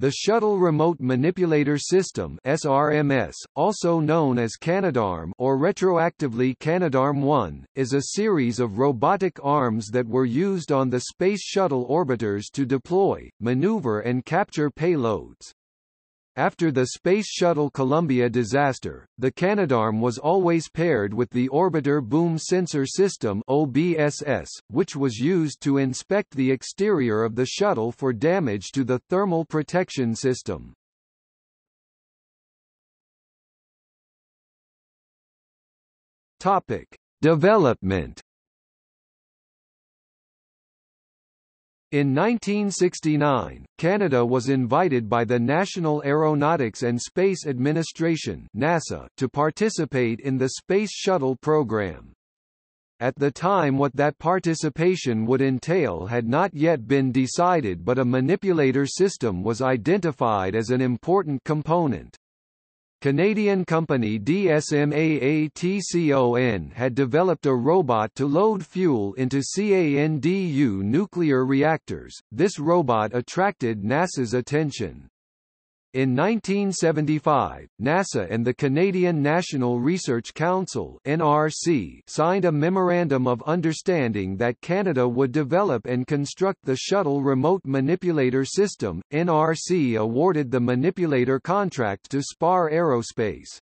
The Shuttle Remote Manipulator System SRMS, also known as Canadarm or retroactively Canadarm-1, is a series of robotic arms that were used on the Space Shuttle orbiters to deploy, maneuver and capture payloads. After the Space Shuttle Columbia disaster, the Canadarm was always paired with the Orbiter Boom Sensor System OBSS, which was used to inspect the exterior of the shuttle for damage to the thermal protection system. Topic: Development In 1969, Canada was invited by the National Aeronautics and Space Administration NASA to participate in the Space Shuttle program. At the time what that participation would entail had not yet been decided but a manipulator system was identified as an important component. Canadian company DSMA ATCON had developed a robot to load fuel into CANDU nuclear reactors. This robot attracted NASA's attention. In 1975, NASA and the Canadian National Research Council (NRC) signed a memorandum of understanding that Canada would develop and construct the Shuttle Remote Manipulator System. NRC awarded the manipulator contract to Spar Aerospace.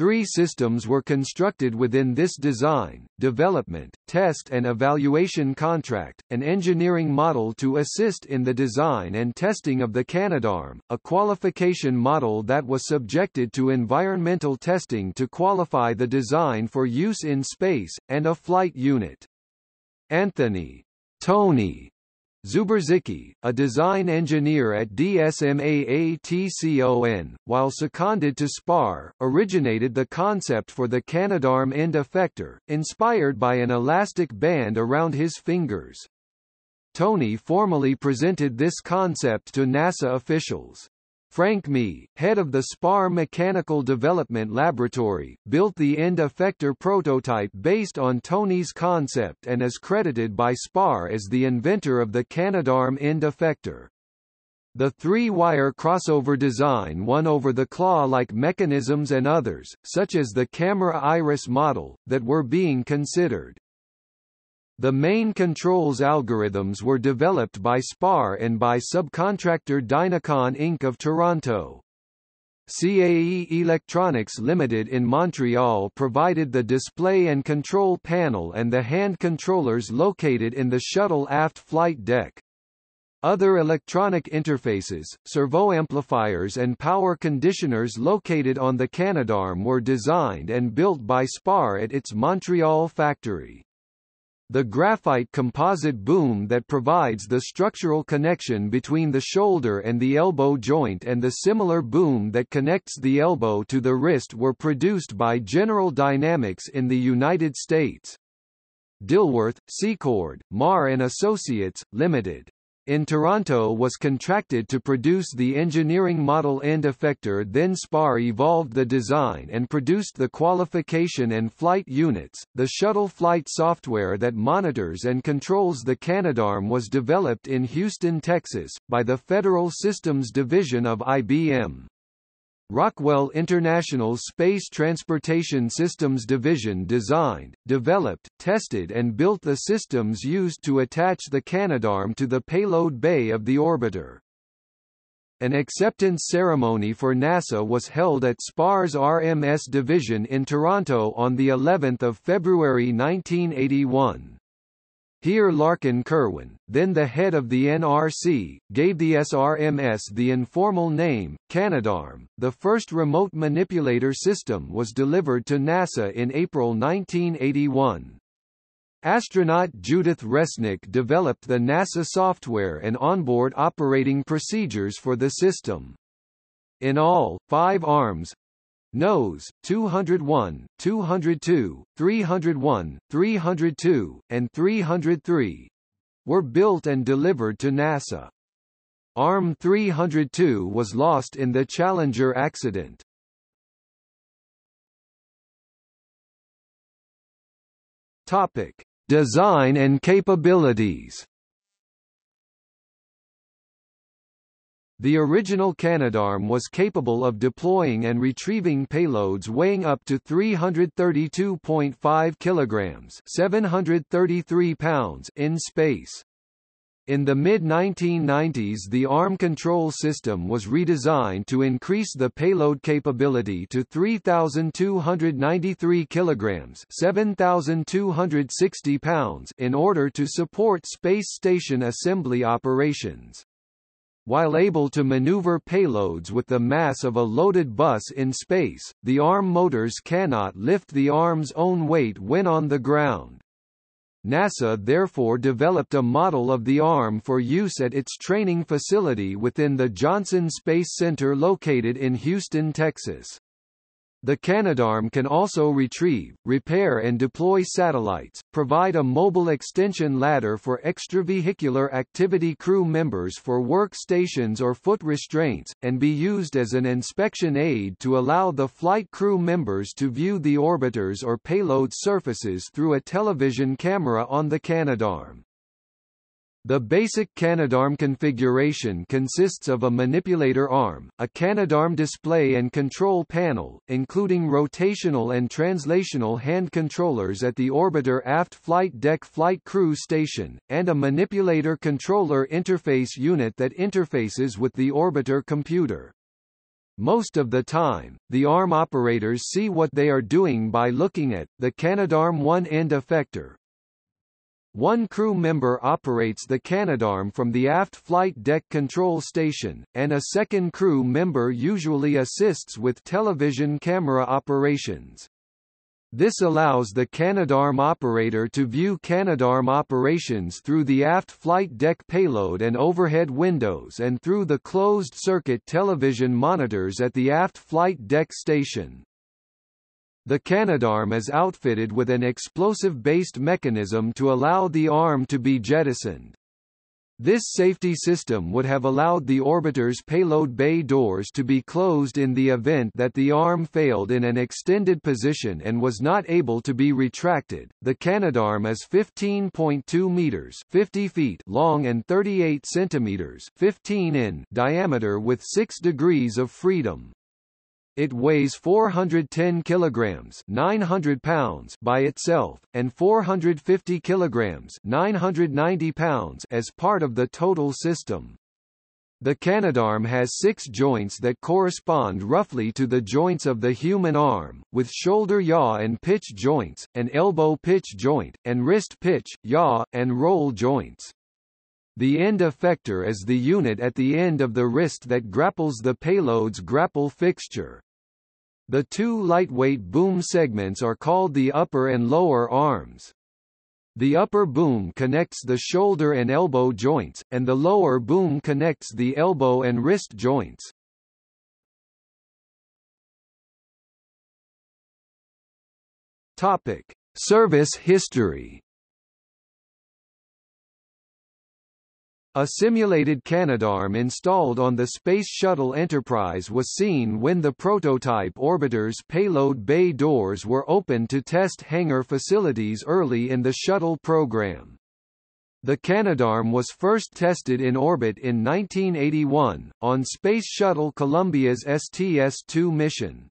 Three systems were constructed within this design, development, test and evaluation contract, an engineering model to assist in the design and testing of the Canadarm, a qualification model that was subjected to environmental testing to qualify the design for use in space, and a flight unit. Anthony Tony Zubrzycki, a design engineer at DSMA ATCON, while seconded to SPAR, originated the concept for the Canadarm end effector, inspired by an elastic band around his fingers. Tony formally presented this concept to NASA officials. Frank Mee, head of the SPAR Mechanical Development Laboratory, built the end effector prototype based on Tony's concept and is credited by SPAR as the inventor of the Canadarm end effector. The three-wire crossover design won over the claw-like mechanisms and others, such as the camera iris model, that were being considered. The main controls algorithms were developed by SPAR and by subcontractor Dynacon Inc. of Toronto. CAE Electronics Limited in Montreal provided the display and control panel and the hand controllers located in the shuttle aft flight deck. Other electronic interfaces, servo amplifiers, and power conditioners located on the Canadarm were designed and built by SPAR at its Montreal factory. The graphite composite boom that provides the structural connection between the shoulder and the elbow joint and the similar boom that connects the elbow to the wrist were produced by General Dynamics in the United States. Dilworth, Secord, Meagher and Associates, Limited in Toronto was contracted to produce the engineering model end effector then SPAR evolved the design and produced the qualification and flight units. The shuttle flight software that monitors and controls the Canadarm was developed in Houston, Texas, by the Federal Systems Division of IBM. Rockwell International's Space Transportation Systems Division designed, developed, tested and built the systems used to attach the Canadarm to the payload bay of the orbiter. An acceptance ceremony for NASA was held at SPAR's RMS division in Toronto on the 11th of February 1981. Here Larkin Kirwan, then the head of the NRC, gave the SRMS the informal name, Canadarm. The first remote manipulator system was delivered to NASA in April 1981. Astronaut Judith Resnik developed the NASA software and onboard operating procedures for the system. In all, five arms, Nose, 201, 202, 301, 302, and 303 were built and delivered to NASA. ARM 302 was lost in the Challenger accident. Topic: Design and capabilities. The original Canadarm was capable of deploying and retrieving payloads weighing up to 332.5 kilograms, 733 pounds in space. In the mid-1990s the ARM control system was redesigned to increase the payload capability to 3,293 kilograms 7,260 pounds in order to support space station assembly operations. While able to maneuver payloads with the mass of a loaded bus in space, the ARM motors cannot lift the ARM's own weight when on the ground. NASA therefore developed a model of the ARM for use at its training facility within the Johnson Space Center located in Houston, Texas. The Canadarm can also retrieve, repair and deploy satellites, provide a mobile extension ladder for extravehicular activity crew members for work stations or foot restraints, and be used as an inspection aid to allow the flight crew members to view the orbiters or payload surfaces through a television camera on the Canadarm. The basic Canadarm configuration consists of a manipulator arm, a Canadarm display and control panel, including rotational and translational hand controllers at the orbiter aft flight deck flight crew station, and a manipulator controller interface unit that interfaces with the orbiter computer. Most of the time, the ARM operators see what they are doing by looking at, the Canadarm one-end effector, one crew member operates the Canadarm from the aft flight deck control station, and a second crew member usually assists with television camera operations. This allows the Canadarm operator to view Canadarm operations through the aft flight deck payload and overhead windows and through the closed-circuit television monitors at the aft flight deck station. The Canadarm is outfitted with an explosive-based mechanism to allow the arm to be jettisoned. This safety system would have allowed the orbiter's payload bay doors to be closed in the event that the arm failed in an extended position and was not able to be retracted. The Canadarm is 15.2 meters (50 feet) long and 38 centimeters (15 in) diameter with 6 degrees of freedom. It weighs 410 kilograms, 900 pounds by itself and 450 kilograms, 990 pounds as part of the total system. The Canadarm has six joints that correspond roughly to the joints of the human arm, with shoulder yaw and pitch joints, an elbow pitch joint, and wrist pitch, yaw, and roll joints. The end effector is the unit at the end of the wrist that grapples the payload's grapple fixture. The two lightweight boom segments are called the upper and lower arms. The upper boom connects the shoulder and elbow joints, and the lower boom connects the elbow and wrist joints. Topic: Service history. A simulated Canadarm installed on the Space Shuttle Enterprise was seen when the prototype orbiter's payload bay doors were opened to test hangar facilities early in the shuttle program. The Canadarm was first tested in orbit in 1981, on Space Shuttle Columbia's STS-2 mission.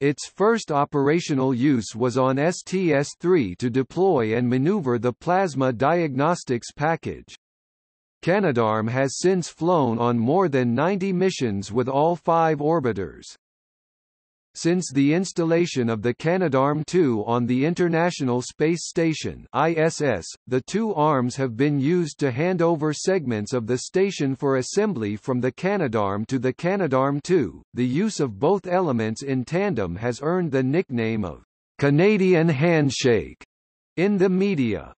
Its first operational use was on STS-3 to deploy and maneuver the plasma diagnostics package. Canadarm has since flown on more than 90 missions with all five orbiters. Since the installation of the Canadarm2 on the International Space Station ISS, the two arms have been used to hand over segments of the station for assembly from the Canadarm to the Canadarm2. The use of both elements in tandem has earned the nickname of Canadian handshake in the media.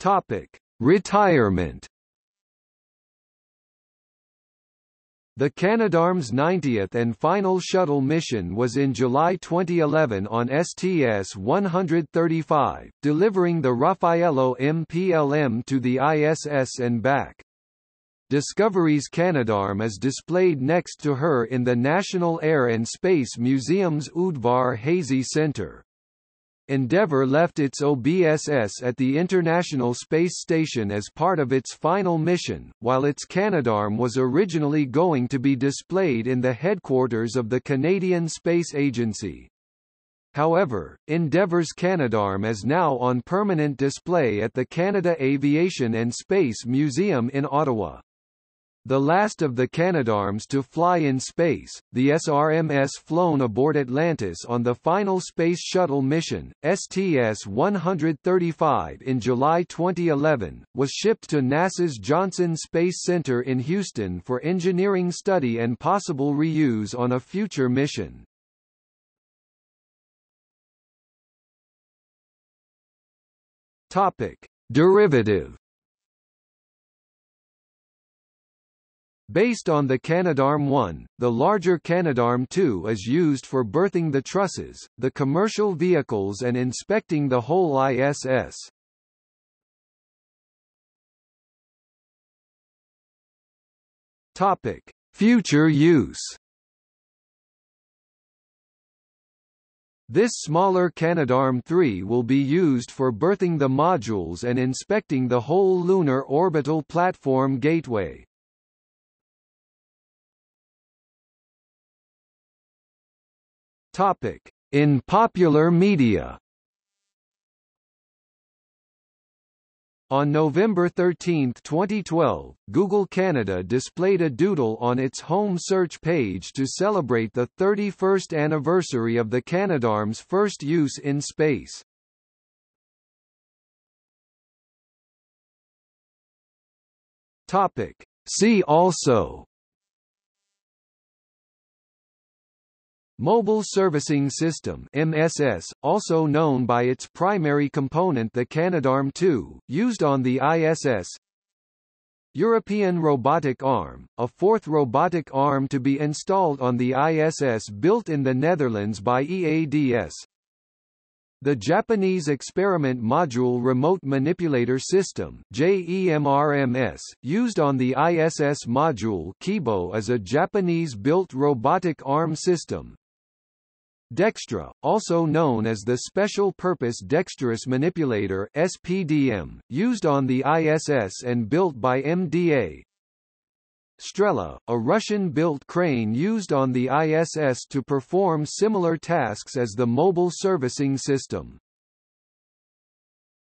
Topic: Retirement. The Canadarm's 90th and final shuttle mission was in July 2011 on STS-135, delivering the Raffaello MPLM to the ISS and back. Discovery's Canadarm is displayed next to her in the National Air and Space Museum's Udvar Hazy Center. Endeavour left its OBSS at the International Space Station as part of its final mission, while its Canadarm was originally going to be displayed in the headquarters of the Canadian Space Agency. However, Endeavour's Canadarm is now on permanent display at the Canada Aviation and Space Museum in Ottawa. The last of the Canadarms to fly in space, the SRMS flown aboard Atlantis on the final Space Shuttle mission, STS-135 in July 2011, was shipped to NASA's Johnson Space Center in Houston for engineering study and possible reuse on a future mission. Topic. Derivative Based on the Canadarm1, the larger Canadarm2 is used for berthing the trusses, the commercial vehicles and inspecting the whole ISS. Topic: Future use. This smaller Canadarm3 will be used for berthing the modules and inspecting the whole Lunar Orbital Platform Gateway. Topic: In popular media. On November 13, 2012, Google Canada displayed a doodle on its home search page to celebrate the 31st anniversary of the Canadarm's first use in space. Topic. See also Mobile Servicing System MSS, also known by its primary component the Canadarm2, used on the ISS European Robotic Arm, a fourth robotic arm to be installed on the ISS built in the Netherlands by EADS the Japanese Experiment Module Remote Manipulator System JEMRMS, used on the ISS module Kibo is a Japanese-built robotic arm system, Dextre, also known as the Special Purpose Dexterous Manipulator SPDM, used on the ISS and built by MDA. Strela, a Russian-built crane used on the ISS to perform similar tasks as the Mobile Servicing System.